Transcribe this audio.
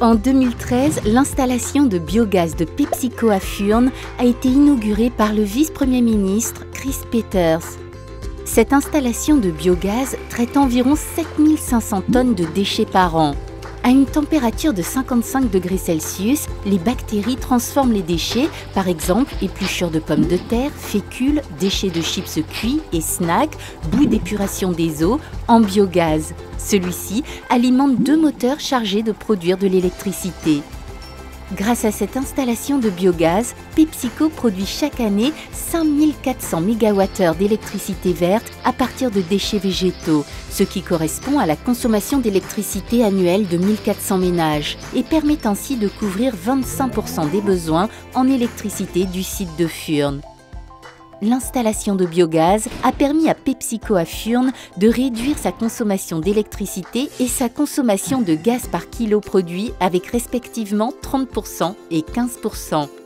En 2013, l'installation de biogaz de PepsiCo à Furnes a été inaugurée par le vice-premier ministre Chris Peters. Cette installation de biogaz traite environ 7500 tonnes de déchets par an. À une température de 55 degrés Celsius, les bactéries transforment les déchets, par exemple épluchures de pommes de terre, fécules, déchets de chips cuits et snacks, bout d'épuration des eaux, en biogaz. Celui-ci alimente deux moteurs chargés de produire de l'électricité. Grâce à cette installation de biogaz, PepsiCo produit chaque année 5400 MWh d'électricité verte à partir de déchets végétaux, ce qui correspond à la consommation d'électricité annuelle de 1400 ménages et permet ainsi de couvrir 25% des besoins en électricité du site de Furnes l'installation de biogaz a permis à PepsiCo à Furnes de réduire sa consommation d'électricité et sa consommation de gaz par kilo produit avec respectivement 30% et 15%.